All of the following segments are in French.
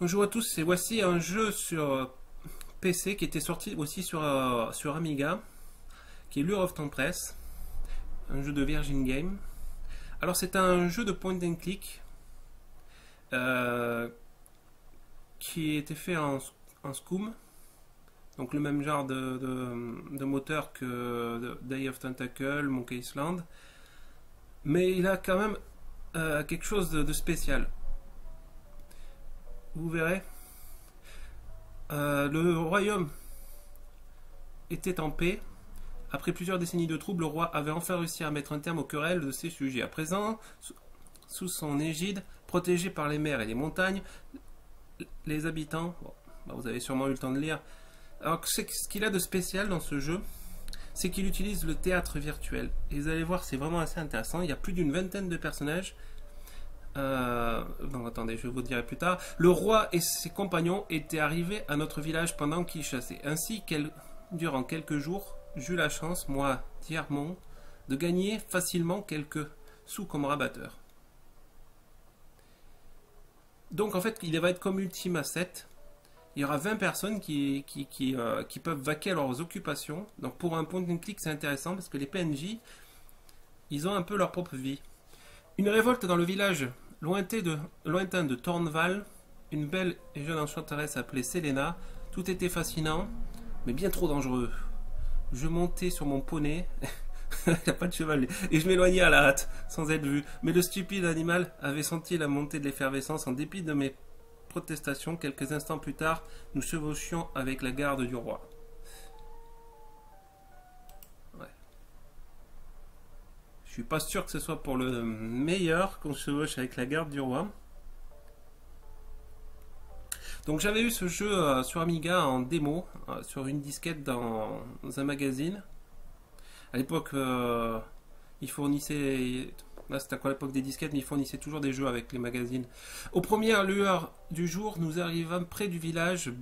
Bonjour à tous, c'est voici un jeu sur PC qui était sorti aussi sur, euh, sur Amiga, qui est Lure of Press, un jeu de Virgin Game. Alors c'est un jeu de point and click euh, qui était fait en, en donc le même genre de, moteur que Day of Tentacle, Monkey Island, mais il a quand même euh, quelque chose de spécial vous verrez. Euh, le royaume était en paix. Après plusieurs décennies de troubles, le roi avait enfin réussi à mettre un terme aux querelles de ses sujets. À présent, sous son égide, protégé par les mers et les montagnes, les habitants, bah, vous avez sûrement eu le temps de lire. Alors, ce qu'il a de spécial dans ce jeu, c'est qu'il utilise le théâtre virtuel. Et vous allez voir, c'est vraiment assez intéressant. Il y a plus d'une vingtaine de personnages euh, non, attendez, je vous dirai plus tard. Le roi et ses compagnons étaient arrivés à notre village pendant qu'ils chassaient. Ainsi, durant quelques jours, j'eus la chance, moi, Thiermont, de gagner facilement quelques sous comme rabatteur. Donc, en fait, il va être comme Ultima 7. Il y aura 20 personnes qui, qui, euh, qui, peuvent vaquer à leurs occupations. Donc, pour un point de clic, c'est intéressant parce que les PNJ, ils ont un peu leur propre vie. Une révolte dans le village lointain de, lointain Tornval, une belle et jeune enchanteresse appelée Selena. Tout était fascinant, mais bien trop dangereux. Je montais sur mon poney, il n'y a pas de cheval, et je m'éloignais à la hâte, sans être vu. Mais le stupide animal avait senti la montée de l'effervescence en dépit de mes protestations. Quelques instants plus tard, nous chevauchions avec la garde du roi. Pas sûr que ce soit pour le meilleur qu'on chevauche avec la garde du roi. Donc j'avais eu ce jeu euh, sur Amiga en démo, euh, sur une disquette dans, un magazine. À l'époque, euh, ils fournissaient... Là c'était à l'époque des disquettes, mais ils fournissaient toujours des jeux avec les magazines. Aux premières lueurs du jour, nous arrivâmes près du village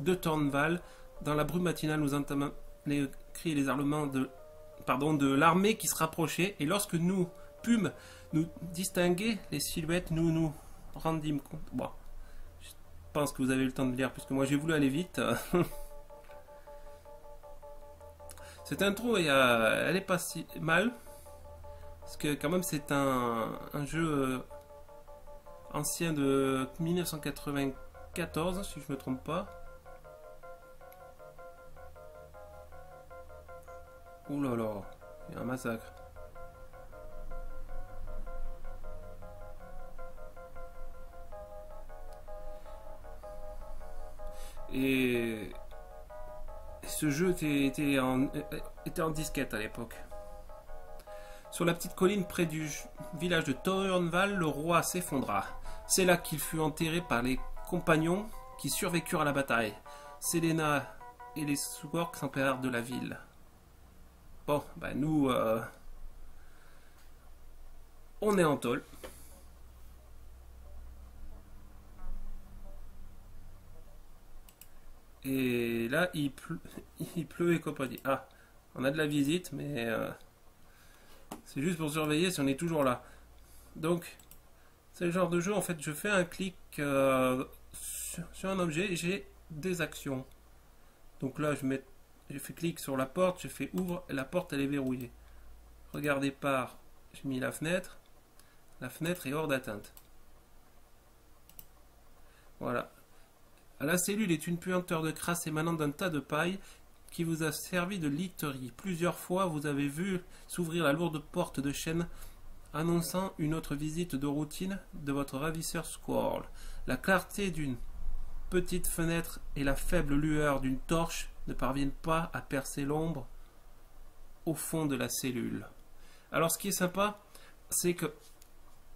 de Tornval. Dans la brume matinale, nous entamons les cris et les hurlements de de l'armée qui se rapprochait. Et lorsque nous pûmes nous distinguer les silhouettes, nous nous rendîmes compte. Bon, je pense que vous avez le temps de lire, puisque moi j'ai voulu aller vite. Cette intro, elle est pas si mal. Parce que quand même c'est un, un, jeu euh, ancien de 1994, si je me trompe pas. Ouh là là, il y a un massacre. Et ce jeu était, en, disquette à l'époque. Sur la petite colline près du village de Tornval, le roi s'effondra. C'est là qu'il fut enterré par les compagnons qui survécurent à la bataille. Selena et les Sugorks s'emparèrent de la ville. Bon, ben nous, euh, on est en tôle. Et là, il pleut, il pleut et compagnie. Ah, on a de la visite, mais euh, c'est juste pour surveiller si on est toujours là. Donc, c'est le genre de jeu, en fait, je fais un clic euh, sur, un objet et j'ai des actions. Donc là, je mets j'ai fait clic sur la porte, j'ai fait ouvre, et la porte elle est verrouillée. Regardez par, j'ai mis la fenêtre, la fenêtre est hors d'atteinte. Voilà. La cellule est une puanteur de crasse émanant d'un tas de paille qui vous a servi de literie. Plusieurs fois, vous avez vu s'ouvrir la lourde porte de chêne annonçant une autre visite de routine de votre ravisseur Squirrel. La clarté d'une petite fenêtre et la faible lueur d'une torche ne parviennent pas à percer l'ombre au fond de la cellule. Alors ce qui est sympa, c'est que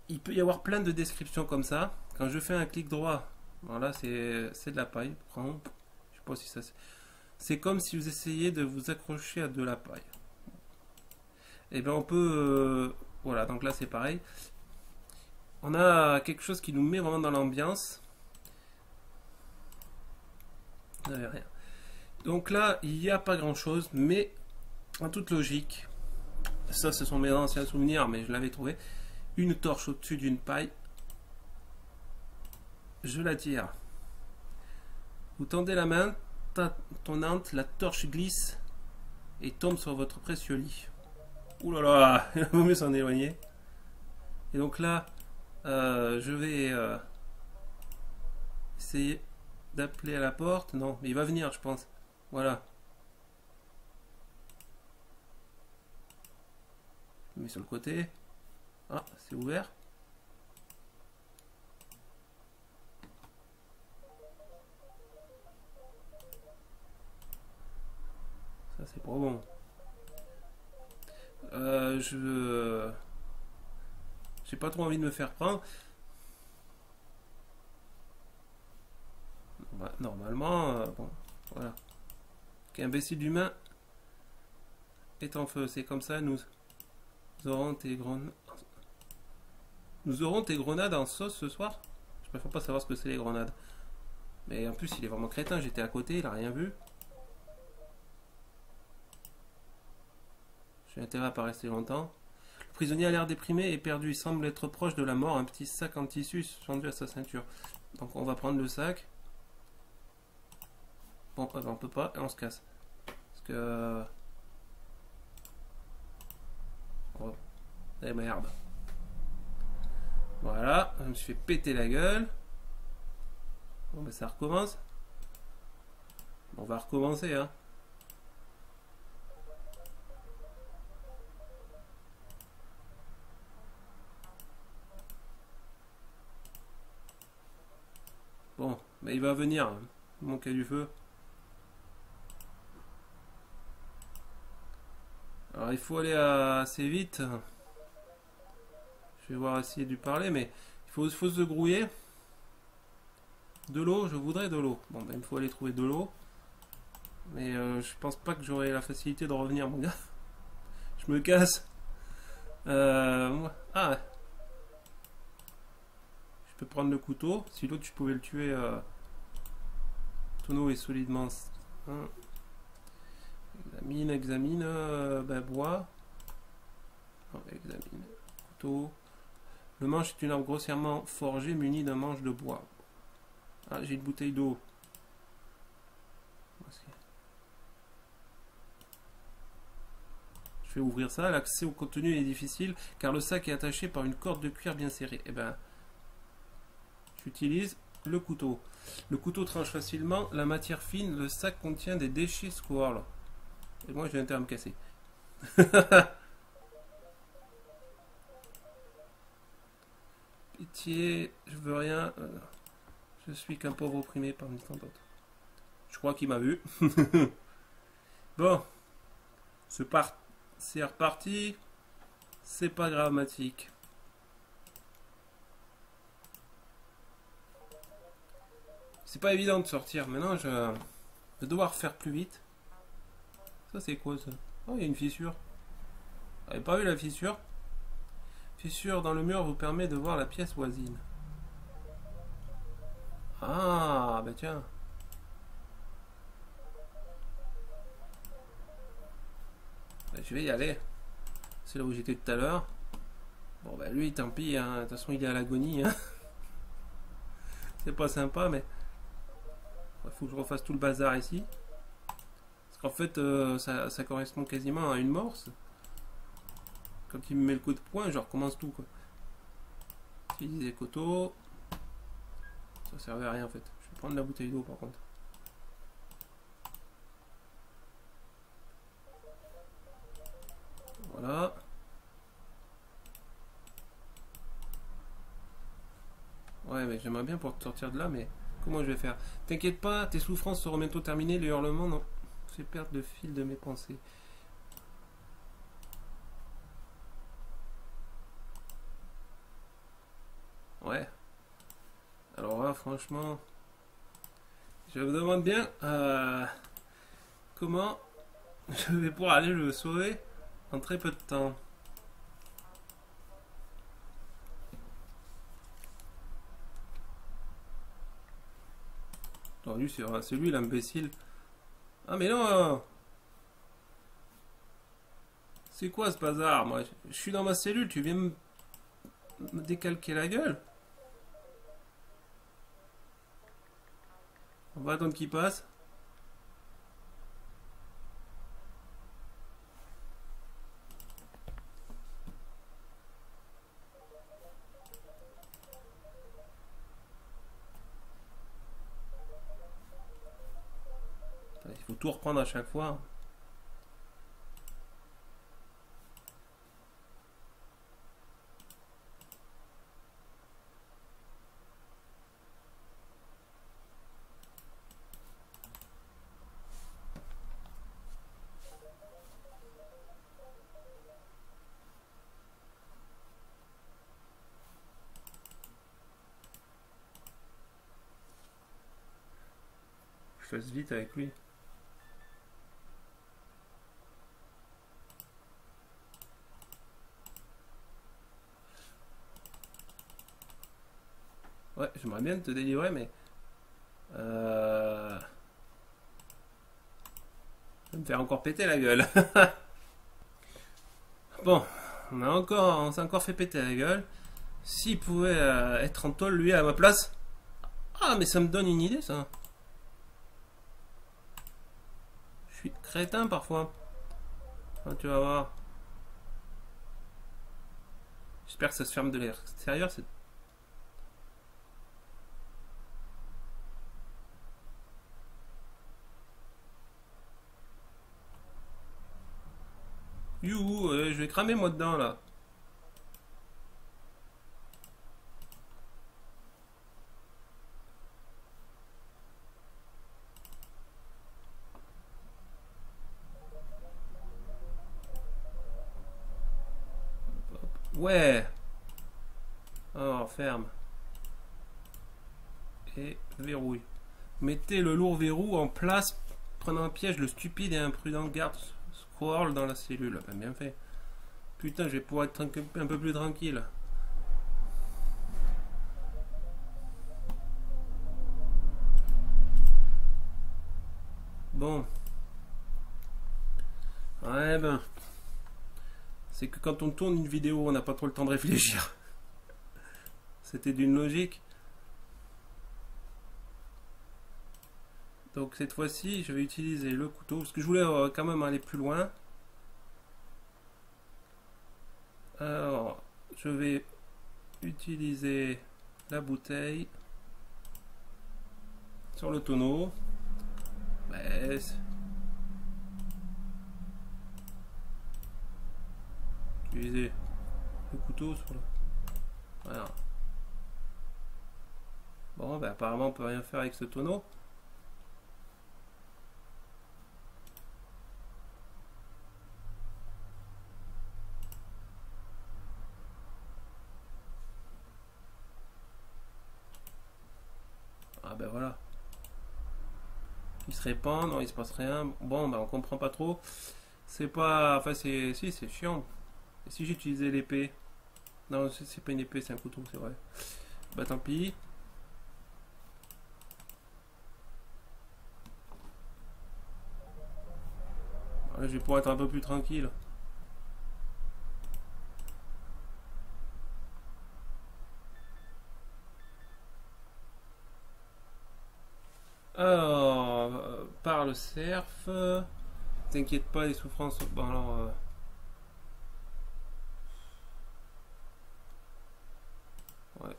il peut y avoir plein de descriptions comme ça. Quand je fais un clic droit, voilà, c'est de la paille. Je sais pas si ça c'est comme si vous essayiez de vous accrocher à de la paille. Et eh bien on peut euh, voilà, donc là c'est pareil. On a quelque chose qui nous met vraiment dans l'ambiance. Rien. Donc là, il n'y a pas grand chose, mais en toute logique, ça ce sont mes anciens souvenirs, mais je l'avais trouvé, une torche au-dessus d'une paille. je la tire. Vous tendez la main, la torche glisse et tombe sur votre précieux lit. Ouh là là, il vaut mieux s'en éloigner. Et donc là, euh, je vais euh, essayer d'appeler à la porte. Non, mais il va venir, je pense. Voilà. Je mets sur le côté. Ah, c'est ouvert. Ça, c'est pas bon. Euh, je... J'ai pas trop envie de me faire prendre. Bah, normalement, euh, bon, voilà. Qu'imbécile d'humain est en feu. C'est comme ça, nous, aurons tes grenades. Nous aurons tes grenades en sauce ce soir Je préfère pas savoir ce que c'est les grenades. Mais en plus, il est vraiment crétin. J'étais à côté, il a rien vu. J'ai intérêt à pas rester longtemps. Le prisonnier a l'air déprimé et perdu. Il semble être proche de la mort. Un petit sac en tissu suspendu à sa ceinture. Donc on va prendre le sac. Bon, on peut pas et on se casse. Parce que... Oh. Eh merde. Voilà, je me suis fait péter la gueule. Bon, ben ça recommence. On va recommencer, hein. Bon, mais il va venir, hein. mon cas du feu. Il faut aller assez vite. Je vais voir essayer de lui parler, mais il faut, se grouiller. De l'eau, je voudrais de l'eau. Bon, ben, il faut aller trouver de l'eau. Mais euh, je pense pas que j'aurai la facilité de revenir, mon gars. je me casse. Euh, ah, prendre le couteau. Si l'autre, tu pouvais le tuer. Euh... Tonneau est solidement. Hein. Examine, examine. Euh, ben, bois. examine. Couteau. Le manche est une arme grossièrement forgée munie d'un manche de bois. Ah, j'ai une bouteille d'eau. Je vais ouvrir ça. L'accès au contenu est difficile car le sac est attaché par une corde de cuir bien serrée. eh ben, J'utilise le couteau. Le couteau tranche facilement la matière fine. Le sac contient des déchets squirrel. Et moi, j'ai intérêt à me casser. Pitié, je veux rien. Euh, je suis qu'un pauvre opprimé parmi tant d'autres. Je crois qu'il m'a vu. bon. C'est reparti. C'est pas dramatique. C'est pas évident de sortir. Maintenant, je vais devoir faire plus vite. Ça, c'est quoi ça? Oh, il y a une fissure. Vous pas vu la fissure? Fissure dans le mur vous permet de voir la pièce voisine. Ah, bah tiens. Bah, je vais y aller. C'est là où j'étais tout à l'heure. Bon, bah lui, tant pis. Hein. De toute façon, il est à l'agonie. Hein. C'est pas sympa, mais... Il faut que je refasse tout le bazar ici. Qu'en fait, euh, ça, correspond quasiment à une morse. Quand il me met le coup de poing, je recommence tout. Quoi. Utiliser coteaux. Ça servait à rien en fait. Je vais prendre la bouteille d'eau par contre. Voilà. Ouais, mais j'aimerais bien pour sortir de là, mais Comment je vais faire? T'inquiète pas, tes souffrances seront bientôt terminées. Les hurlements, non? C'est perdre le fil de mes pensées. Ouais. Alors là, franchement, je me demande bien euh, comment je vais pouvoir aller le sauver en très peu de temps. c'est lui l'imbécile. Ah mais non. C'est quoi ce bazar Moi, je suis dans ma cellule, tu viens me, me décalquer la gueule. On va attendre qu'il passe. À chaque fois. Vite avec lui. Ouais, j'aimerais bien te délivrer, mais... Euh... Je vais me faire encore péter la gueule. bon, on a encore, on s'est encore fait péter la gueule. S'il pouvait euh, être en tôle, lui, à ma place... Ah, mais ça me donne une idée, ça. Je suis crétin, parfois. Ah, tu vas voir. J'espère que ça se ferme de l'extérieur, Youhou, euh, je vais cramer moi dedans là. Ouais. Oh, ferme. Et verrouille. Mettez le lourd verrou en place, prenant un piège le stupide et imprudent garde dans la cellule. Bien fait. Putain, je vais pouvoir être un peu plus tranquille. Bon. Ouais, ben. C'est que quand on tourne une vidéo, on n'a pas trop le temps de réfléchir. C'était d'une logique. Donc cette fois-ci, je vais utiliser le couteau, parce que je voulais euh, quand même aller plus loin. Alors, je vais utiliser la bouteille sur le tonneau. Baisse. Utiliser le couteau sur le... Voilà. Bon, ben apparemment on peut rien faire avec ce tonneau. Ah ben voilà. Il se répand, non, il se passe rien. Bon, ben on comprend pas trop. C'est pas. Enfin, c'est. Si, c'est chiant. Et si j'utilisais l'épée? Non, c'est pas une épée, c'est un couteau, c'est vrai. Bah tant pis. je vais pouvoir être un peu plus tranquille. Alors, le cerf. T'inquiète pas, les souffrances. Bon, alors. Euh, ouais.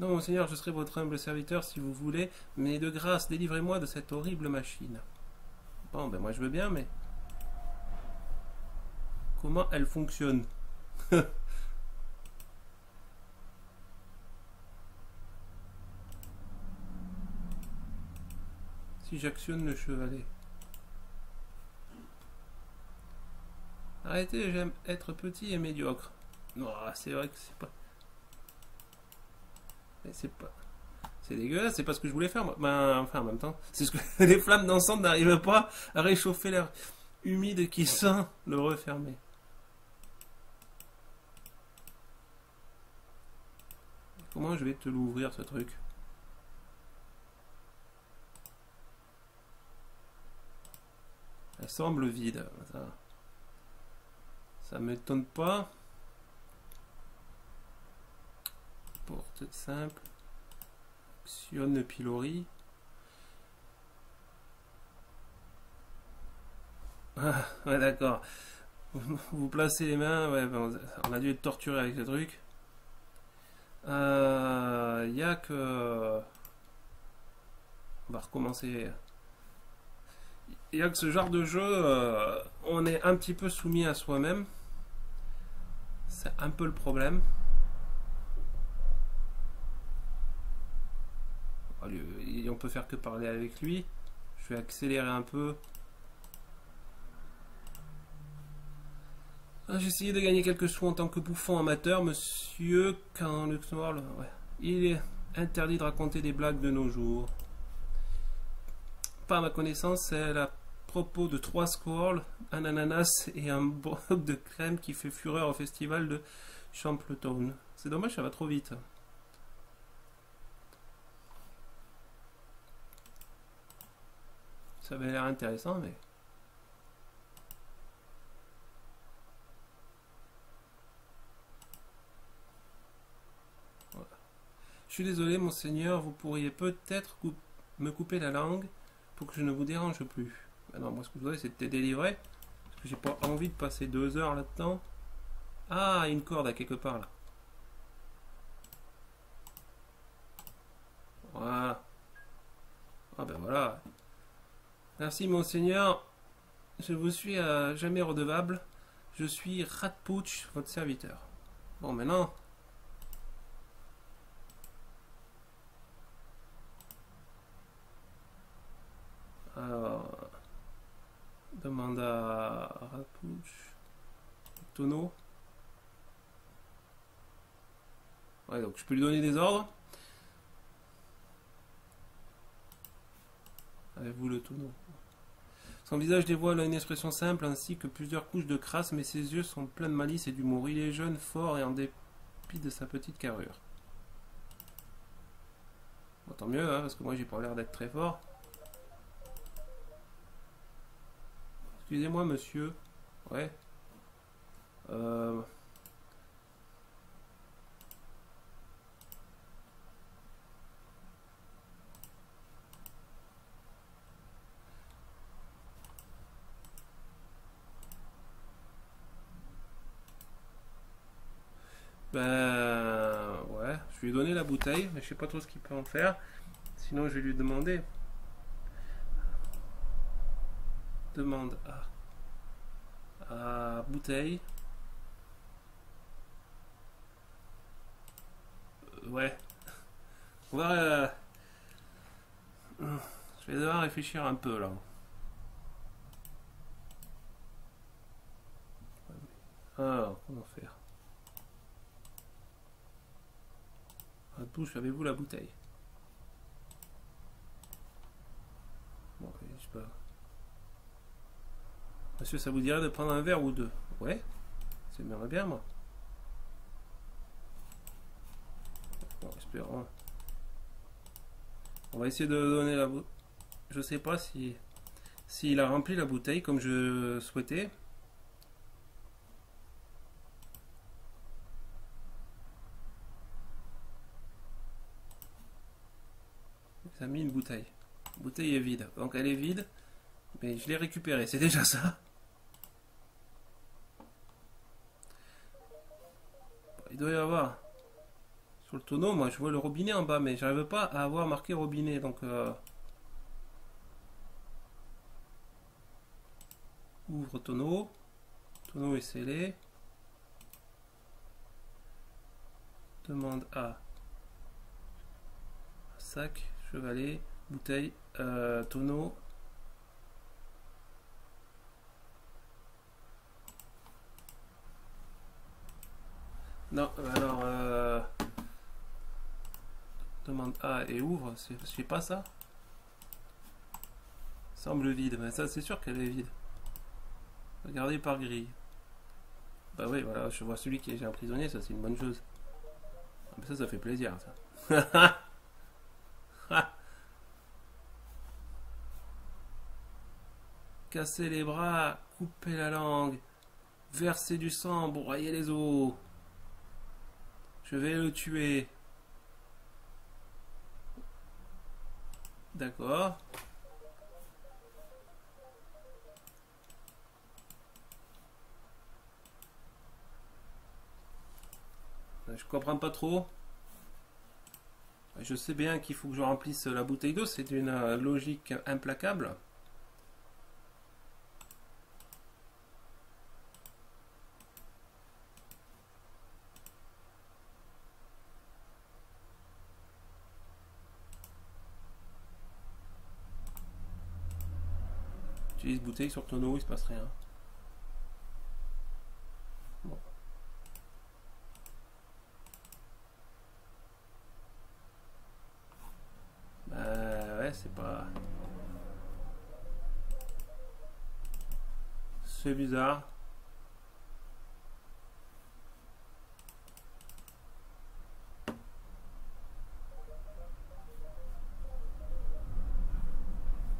Non, monseigneur, je serai votre humble serviteur si vous voulez, mais de grâce, délivrez-moi de cette horrible machine. Bon, ben moi je veux bien, mais. Comment elle fonctionne? j'actionne le chevalet. Arrêtez, j'aime être petit et médiocre. C'est vrai que c'est pas... C'est pas... C'est dégueulasse, c'est pas ce que je voulais faire. Ben, enfin, en même temps, c'est ce que les flammes d'encens n'arrivent pas à réchauffer l'air humide qui sent le refermer. Comment je vais te l'ouvrir ce truc? Elle semble vide. Ça, ça m'étonne pas. Porte simple. Sion le pilori. Ah, ouais, d'accord. Vous placez les mains, ouais, ben, on a dû être torturé avec ce truc. Il euh, que. On va recommencer. Il y a que ce genre de jeu, euh, on est un petit peu soumis à soi-même. C'est un peu le problème. On peut faire que parler avec lui. Je vais accélérer un peu. Ah, j'ai essayé de gagner quelques sous en tant que bouffon amateur, monsieur, quand le ouais. il est interdit de raconter des blagues de nos jours. Pas à ma connaissance, c'est à propos de trois squirrels, un ananas et un broc de crème qui fait fureur au festival de Champleton. C'est dommage, ça va trop vite. Ça avait l'air intéressant, mais... Je suis désolé, monseigneur, vous pourriez peut-être me couper la langue pour que je ne vous dérange plus. Ah non, moi ce que je voudrais te délivrer. Parce que j'ai pas envie de passer deux heures là-dedans. Ah, une corde à quelque part là. Voilà. Ah ben voilà. Merci monseigneur. Je vous suis jamais redevable. Je suis Ratpouch, votre serviteur. Bon maintenant, demande à Rapouche. Tonneau. Ouais, donc je peux lui donner des ordres. Avez-vous le tonneau Son visage dévoile une expression simple ainsi que plusieurs couches de crasse, mais ses yeux sont pleins de malice et d'humour. Il est jeune, fort et en dépit de sa petite carrure. tant mieux, hein, parce que moi j'ai pas l'air d'être très fort. Excusez-moi, monsieur. Ouais. Euh... Ben ouais, je lui ai donné la bouteille, mais je sais pas trop ce qu'il peut en faire. Sinon je vais lui demander. Demande à, bouteille. Euh, ouais. On. Euh, je vais devoir réfléchir un peu là. Alors, comment faire? À bouche, avez-vous la bouteille? Bon, je sais pas. Monsieur, ça vous dirait de prendre un verre ou deux Ouais, c'est bien, bien, moi. Bon, espérons. On va essayer de donner la bouteille. Je sais pas si s'il a rempli la bouteille comme je souhaitais. Ça a mis une bouteille. La bouteille est vide. Donc elle est vide. Mais je l'ai récupérée. C'est déjà ça. il doit y avoir sur le tonneau, moi je vois le robinet en bas, mais j'arrive pas à avoir marqué robinet, donc euh, ouvre tonneau, tonneau est scellé, demande à sac, chevalet, bouteille, euh, tonneau, Non, alors... Euh, demande A et ouvre, c'est pas ça? Semble vide, mais ça c'est sûr qu'elle est vide. Regardez par grille. Bah oui, voilà, je vois celui qui est un prisonnier, ça c'est une bonne chose. Ah, mais ça, ça fait plaisir, ça. Casser les bras, couper la langue, verser du sang, broyer les os. Je vais le tuer. D'accord. Je comprends pas trop. Je sais bien qu'il faut que je remplisse la bouteille d'eau, c'est une euh, logique implacable. Sur ton eau, il se passe rien. c'est pas... C'est bizarre.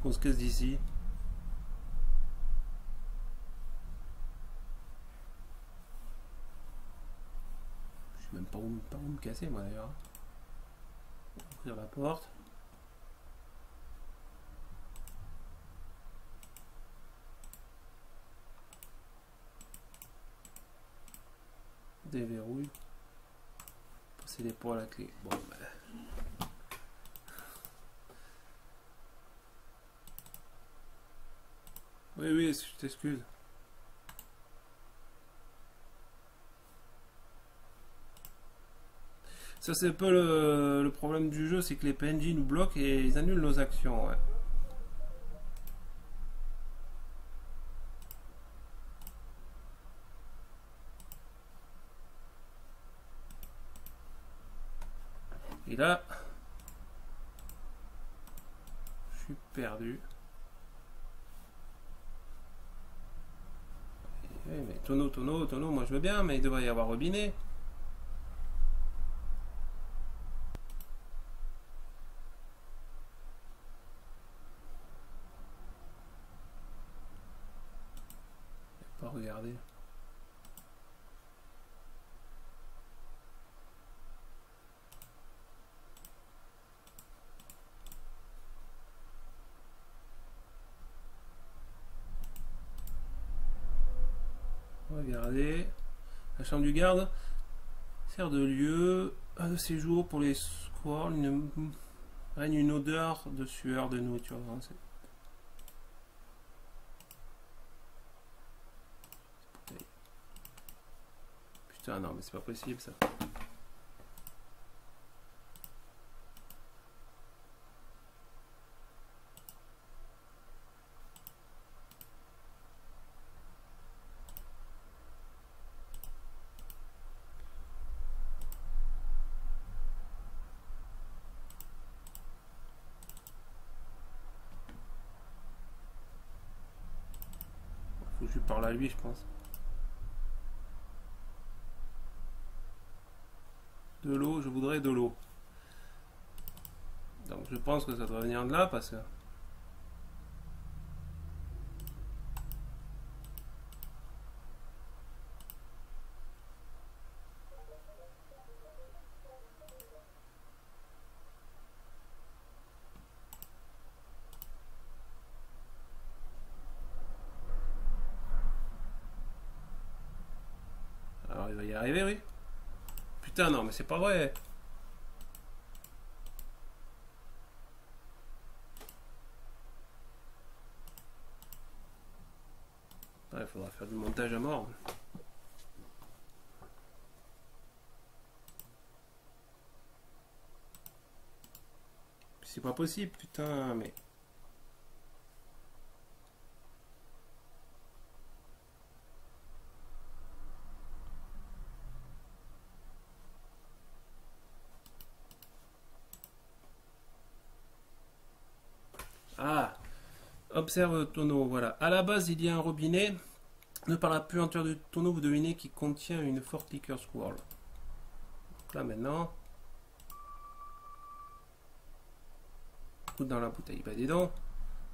On se casse d'ici. Je sais même pas où, me casser moi d'ailleurs. Ouvrir la porte. déverrouille. les pour la clé. Bon, ben. Oui, oui, je t'excuse. Ça, c'est un peu le, problème du jeu, c'est que les PNJ nous bloquent et ils annulent nos actions. Et là, je suis perdu. Eh, mais tonneau, tonneau, tonneau, moi je veux bien, mais il devrait y avoir robinet. Pas regarder. Regardez. Du garde sert de lieu de séjour pour les squirrels. Une, règne une odeur de sueur, de nourriture. Hein, Putain, non, mais c'est pas possible ça. je parle à je pense. De l'eau, je voudrais de l'eau. Donc je pense que ça doit venir de là parce que... il va y arriver, oui. Putain, non, mais c'est pas vrai. Il faudra faire du montage à mort. C'est pas possible, putain, mais... Observe tonneau, voilà. À la base, il y a un robinet. De par la puanteur du tonneau, vous devinez qu'il contient une forte liqueur squirrel. Là maintenant, dans la bouteille. Bah dis donc,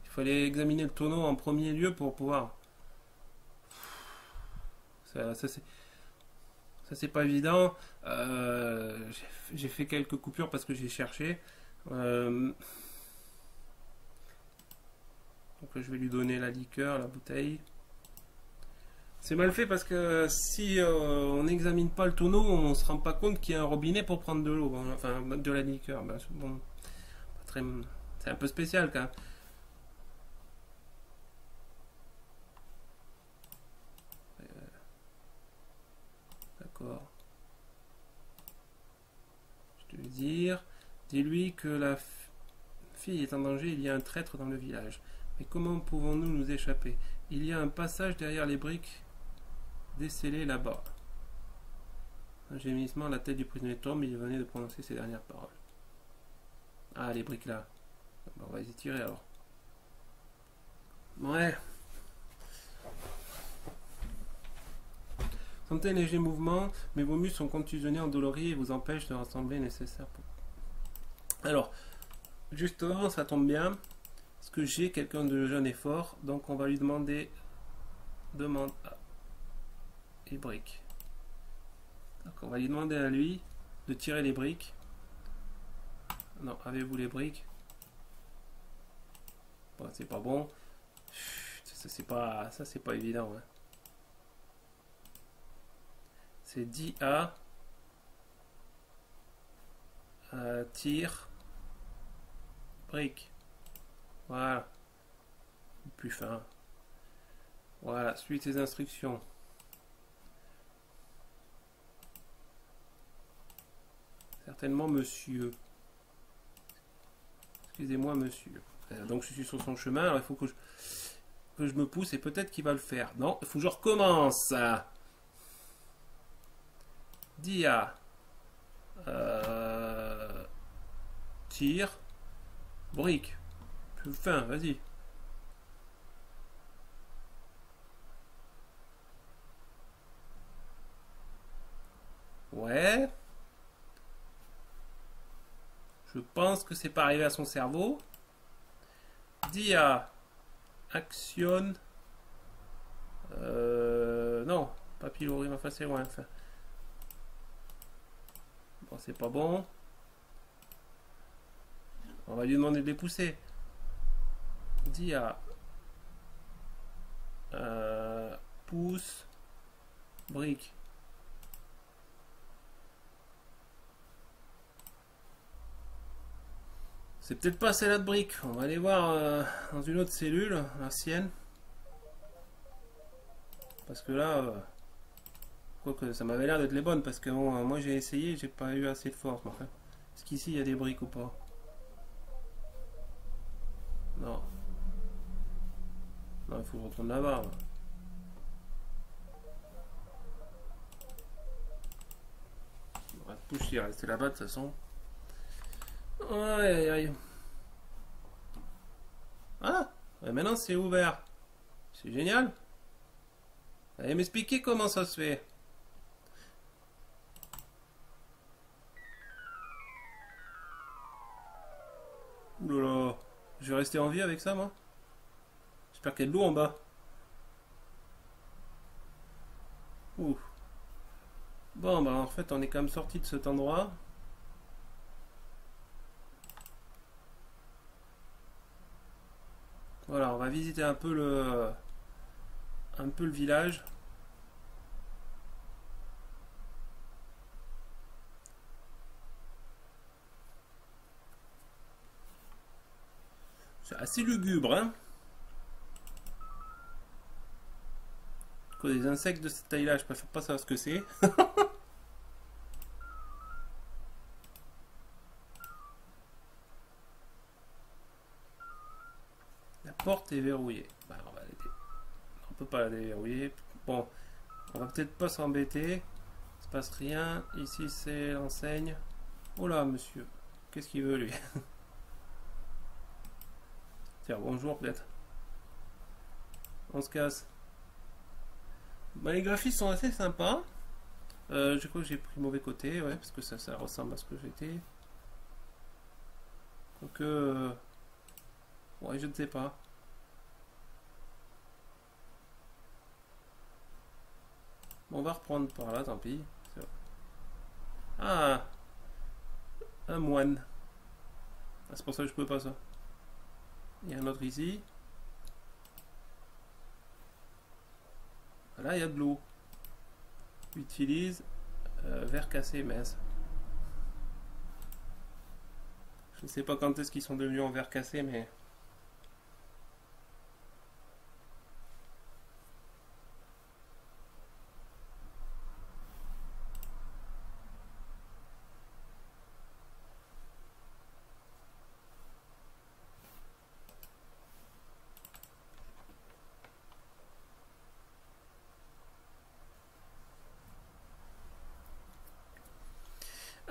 il fallait examiner le tonneau en premier lieu pour pouvoir. Ça, ça c'est. Ça c'est pas évident. Euh, j'ai fait quelques coupures parce que j'ai cherché. Euh, Donc je vais lui donner la liqueur, la bouteille. C'est mal fait parce que si euh, on n'examine pas le tonneau, on se rend pas compte qu'il y a un robinet pour prendre de l'eau, enfin de la liqueur. Ben, bon, c'est un peu spécial quand même. Euh, d'accord. Je te dire, dis-lui que la fille est en danger, il y a un traître dans le village. Mais comment pouvons-nous nous échapper? Il y a un passage derrière les briques décelé là-bas. Un gémissement, la tête du prisonnier tombe, il venait de prononcer ses dernières paroles. Ah, les briques là. on va y tirer alors. Ouais. Sentez un léger mouvement, mais vos muscles sont contusionnés, endoloris et vous empêchent de rassembler nécessaire. Alors, justement, ça tombe bien, parce que j'ai quelqu'un de jeune et fort, donc on va lui demander... Demande briques. Donc on va lui demander à lui de tirer les briques. Non, avez-vous les briques? Bon, c'est pas bon. Ça c'est pas, ça c'est pas évident. Hein. C'est 10 A. Euh, tire. Brique. Voilà. Plus fin. Voilà, suit tes instructions. Certainement monsieur. Excusez-moi monsieur. Euh, donc je suis sur son chemin, il faut que je, que je me pousse et peut-être qu'il va le faire. Non, il faut que je recommence. Dia. Euh, tire. Brique. Fin, vas-y. Ouais. Je pense que c'est pas arrivé à son cerveau. Dia action. Euh, non, pas pylori, enfin c'est loin. Bon, c'est pas bon. On va lui demander de les pousser. Dia euh, pousse brique. C'est peut-être pas celle-là de briques. On va aller voir euh, dans une autre cellule, la sienne. Parce que là, euh, quoique ça m'avait l'air d'être les bonnes, parce que bon, moi j'ai essayé, j'ai pas eu assez de force. Enfin, est-ce qu'ici il y a des briques ou pas? Non. Il faut que je retourne là-bas. On va pousser, rester là-bas de toute façon. Aïe, aïe, Ah, maintenant c'est ouvert. C'est génial. Allez m'expliquer comment ça se fait. Oulala, je vais rester en vie avec ça moi. J'espère qu'il y a de l'eau en bas. Ouh. Bon, bah en fait on est quand même sorti de cet endroit. Voilà, on va visiter un peu le, un peu le village. C'est assez lugubre, hein Des insectes de cette taille-là, je préfère pas savoir ce que c'est. porte est verrouillée. Bah, On peut pas la déverrouiller. Bon, on va peut-être pas s'embêter. Il se passe rien. Ici, c'est l'enseigne. Oh là, monsieur. Qu'est-ce qu'il veut, lui? Tiens, bonjour, peut-être. On se casse. Bah, les graphismes sont assez sympas. Euh, je crois que j'ai pris mauvais côté, ouais, parce que ça, ressemble à ce que j'étais. Donc, euh, ouais, je ne sais pas. on va reprendre par là, tant pis. Ah Un moine. Ah, c'est pour ça que je peux pas ça. Il y a un autre ici. Là, il y a de l'eau. Utilise euh, verre cassé mince. Je ne sais pas quand est-ce qu'ils sont devenus en verre cassé, mais...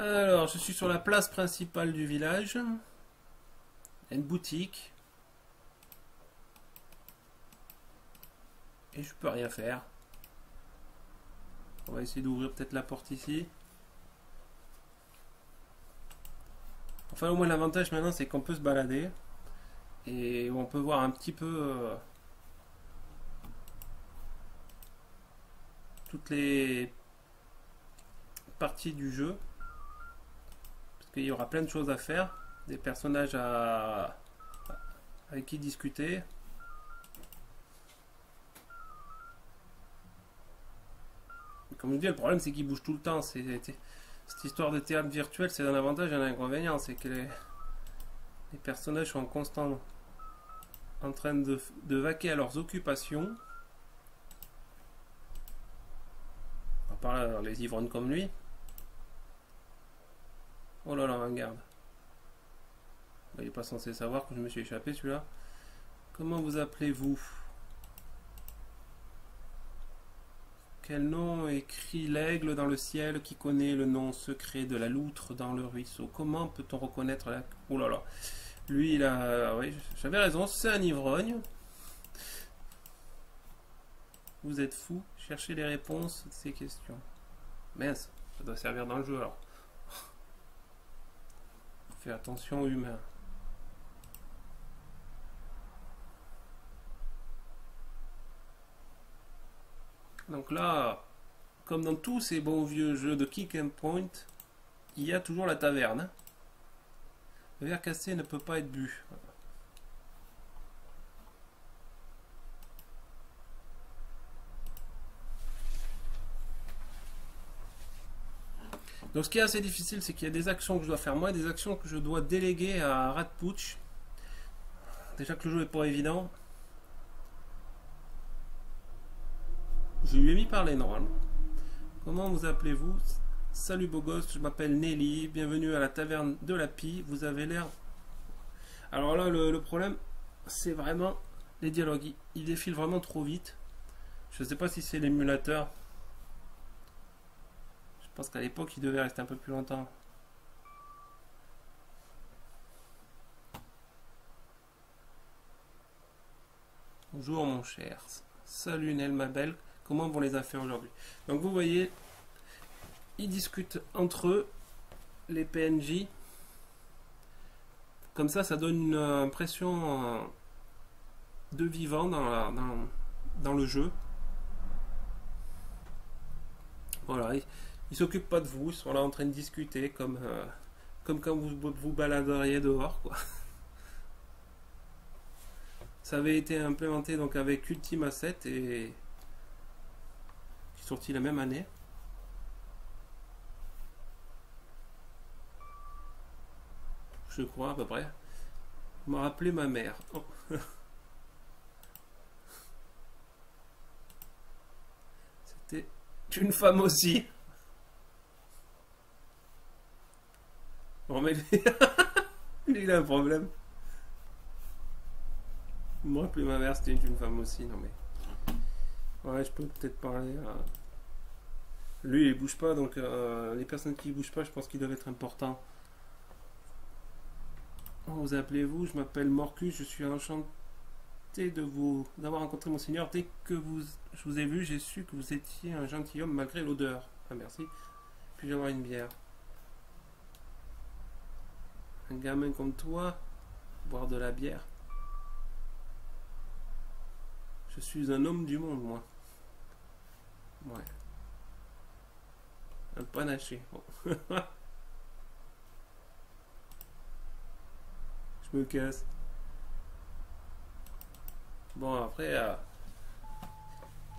Alors, je suis sur la place principale du village. Une boutique. Et je peux rien faire. On va essayer d'ouvrir peut-être la porte ici. Enfin, au moins l'avantage maintenant, c'est qu'on peut se balader. Et on peut voir un petit peu... euh, toutes les parties du jeu. Qu'il y aura plein de choses à faire. Des personnages à... avec qui discuter. Comme je dis, le problème c'est qu'il bouge tout le temps. Cette histoire de théâtre virtuel, c'est un avantage et un inconvénient. C'est que les, personnages sont en constant en train de, vaquer à leurs occupations. À part les ivrognes comme lui. Oh là là, regarde. Il n'est pas censé savoir que je me suis échappé celui-là. Comment vous appelez-vous? Quel nom écrit l'aigle dans le ciel qui connaît le nom secret de la loutre dans le ruisseau? Comment peut-on reconnaître la... Oh là là. Lui, il a... Oui, j'avais raison, c'est un ivrogne. Vous êtes fou Cherchez les réponses à ces questions. Mince, ça doit servir dans le jeu alors. Fais attention aux humains. Donc là, comme dans tous ces bons vieux jeux de kick and point, il y a toujours la taverne. hein. Le verre cassé ne peut pas être bu. Donc ce qui est assez difficile, c'est qu'il y a des actions que je dois faire moi et des actions que je dois déléguer à Radpouch. Déjà que le jeu est pas évident. Je lui ai mis parler normalement. Comment vous appelez-vous? Salut beau gosse, je m'appelle Nelly, bienvenue à la taverne de la Pie, vous avez l'air... Alors là, le, problème, c'est vraiment les dialogues. Ils, défilent vraiment trop vite. Je sais pas si c'est l'émulateur. Pense qu'à l'époque, il devait rester un peu plus longtemps. Bonjour mon cher. Salut Nel, ma belle. Comment vont les affaires aujourd'hui? Donc vous voyez, ils discutent entre eux, les PNJ. Comme ça, ça donne une impression euh, de vivant dans, dans le jeu. Voilà, ils, s'occupent pas de vous, ils sont là en train de discuter comme, euh, comme quand vous vous baladeriez dehors. Quoi. Ça avait été implémenté donc avec Ultima 7 et qui est sorti la même année. Je crois à peu près. m'a rappelé ma mère. Oh. C'était une femme aussi. Mais lui, il a un problème. Moi, plus ma mère, c'était une femme aussi. Non, mais. Ouais, je peux peut-être parler. Lui, il bouge pas, donc euh, les personnes qui bougent pas, je pense qu'ils doivent être importants. Vous appelez-vous Je m'appelle Morcus, je suis enchanté de vous d'avoir rencontré mon seigneur. Dès que vous, je vous ai vu, j'ai su que vous étiez un gentilhomme malgré l'odeur. Ah, merci. Puis-je avoir une bière? Un gamin comme toi, boire de la bière. Je suis un homme du monde, moi. Ouais. Un panaché. Je me casse. Bon, après, euh,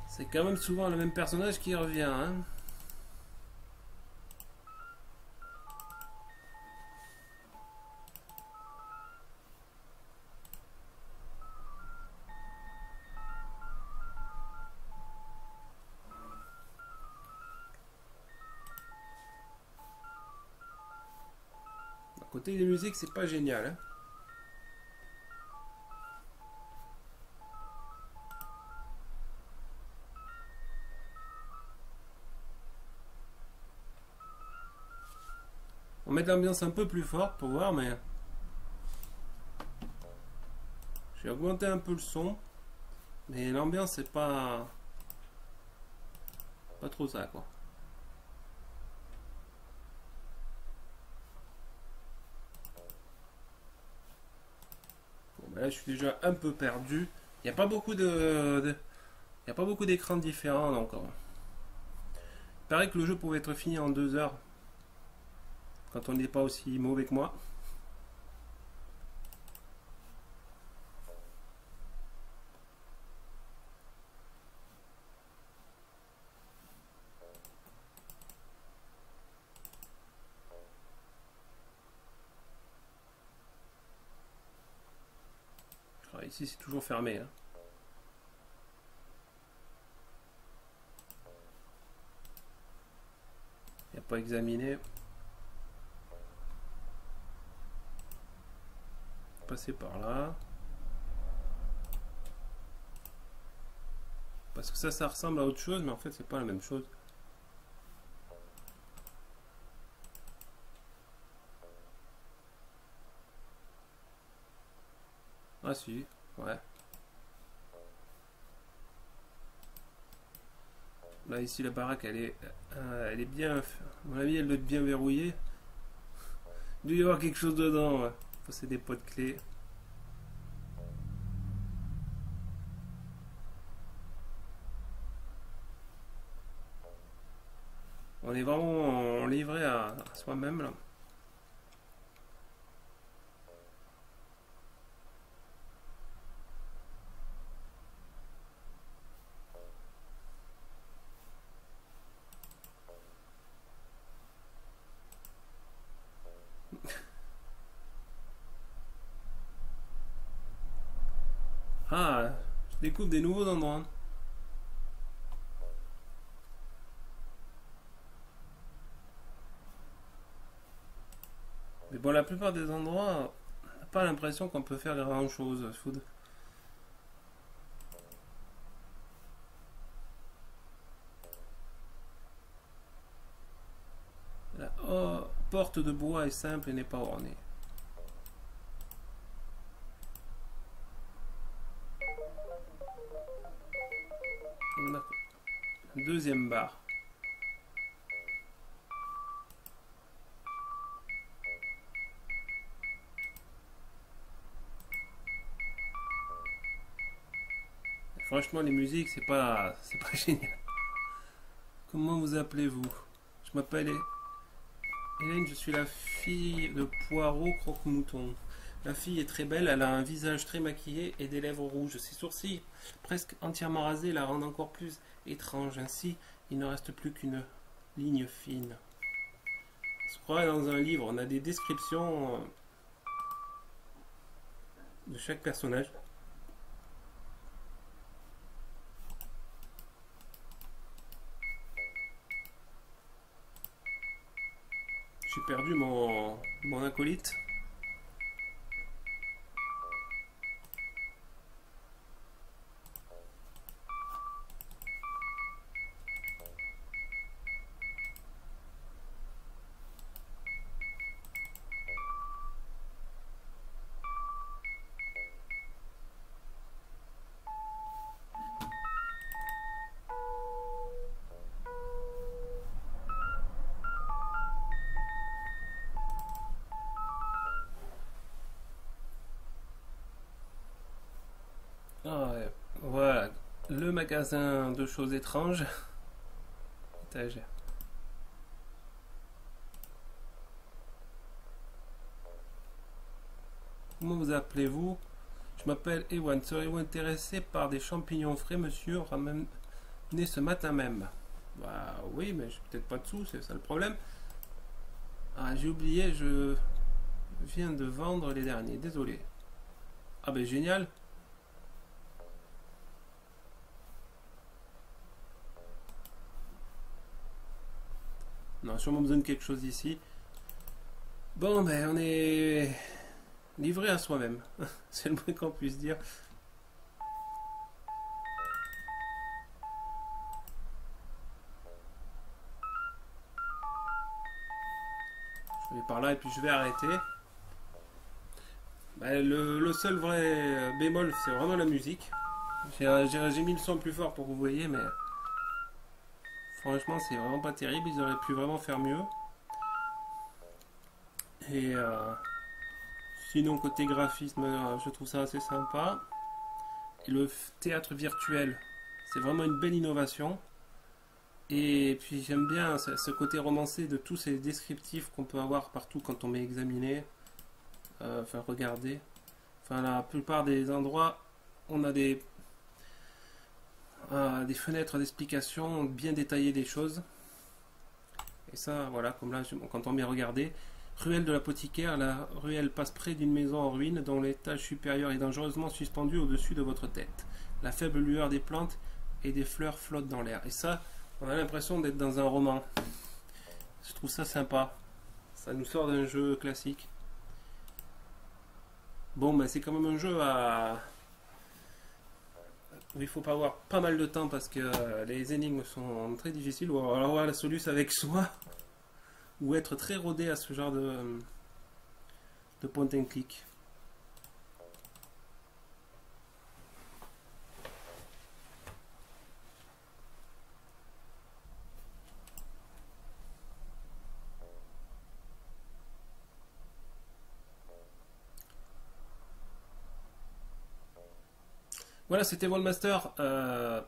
C'est quand même souvent le même personnage qui revient. Hein. Côté des musiques, c'est pas génial. Hein. On met l'ambiance un peu plus forte pour voir, mais j'ai augmenté un peu le son, mais l'ambiance c'est pas pas trop ça quoi. Là, je suis déjà un peu perdu. Il n'y a pas beaucoup de... Il a pas beaucoup d'écrans différents, donc... Il paraît que le jeu pouvait être fini en deux heures. Quand on n'est pas aussi mauvais que moi. Ici c'est toujours fermé. Hein. Il n'y a pas examiné. Passer par là. Parce que ça, ça ressemble à autre chose, mais en fait, c'est pas la même chose. Ah si. Ouais. Là, ici, la baraque, elle est, euh, elle est bien... À mon avis, elle doit être bien verrouillée. Il doit y avoir quelque chose dedans, ouais. C'est des pots de clés. On est vraiment livré à soi-même, là. Des nouveaux endroits. Mais bon, la plupart des endroits, n'a pas l'impression qu'on peut faire grand chose. Food. La oh, porte de bois est simple et n'est pas ornée. Deuxième barre. Franchement, les musiques, c'est pas, c'est pas génial. Comment vous appelez-vous? Je m'appelle Hélène, je suis la fille de Poirot Croque-Mouton. La fille est très belle, elle a un visage très maquillé et des lèvres rouges. Ses sourcils, presque entièrement rasés, la rendent encore plus étrange. Ainsi, il ne reste plus qu'une ligne fine. Je crois dans un livre, on a des descriptions euh, de chaque personnage. J'ai perdu mon, mon acolyte. Magasin de choses étranges. Comment vous appelez-vous? Je m'appelle Ewan. Seriez-vous intéressé par des champignons frais, monsieur? Né ce matin même. Bah oui, mais j'ai peut-être pas de sous, c'est ça le problème. Ah, j'ai oublié, je viens de vendre les derniers, désolé. Ah ben génial. Sûrement besoin de quelque chose ici. Bon, ben on est livré à soi-même. C'est le moins qu'on puisse dire. Je vais par là et puis je vais arrêter. Ben, le, seul vrai bémol, c'est vraiment la musique. J'ai mis le son plus fort pour que vous voyez, mais franchement, c'est vraiment pas terrible. Ils auraient pu vraiment faire mieux. Et euh, sinon, côté graphisme, euh, je trouve ça assez sympa. Le théâtre virtuel, c'est vraiment une belle innovation. Et puis j'aime bien ce, côté romancé de tous ces descriptifs qu'on peut avoir partout quand on met examiner, euh, enfin regarder. Enfin la plupart des endroits, on a des, des fenêtres d'explication bien détaillées des choses. Et ça, voilà, comme là, quand on met regarder, Ruelle de l'apothicaire, la ruelle passe près d'une maison en ruine dont l'étage supérieur est dangereusement suspendu au-dessus de votre tête. La faible lueur des plantes et des fleurs flotte dans l'air. Et ça, on a l'impression d'être dans un roman. Je trouve ça sympa. Ça nous sort d'un jeu classique. Bon, ben c'est quand même un jeu à... il faut pas avoir pas mal de temps parce que les énigmes sont très difficiles. Ou avoir la solution avec soi ou être très rodé à ce genre de, de point and click. Voilà, c'était Wallmaster. Euh,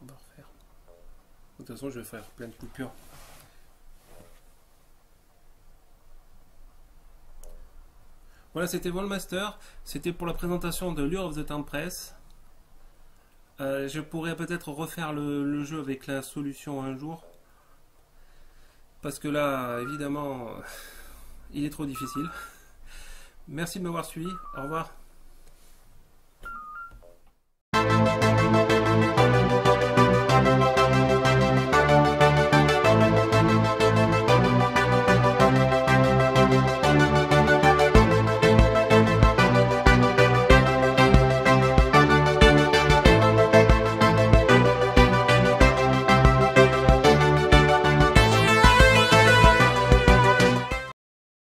De toute façon, je vais faire plein de coupures. Voilà, c'était Wallmaster. C'était pour la présentation de Lure of the Tempress. Euh, je pourrais peut-être refaire le, jeu avec la solution un jour. Parce que là, évidemment, il est trop difficile. Merci de m'avoir suivi. Au revoir.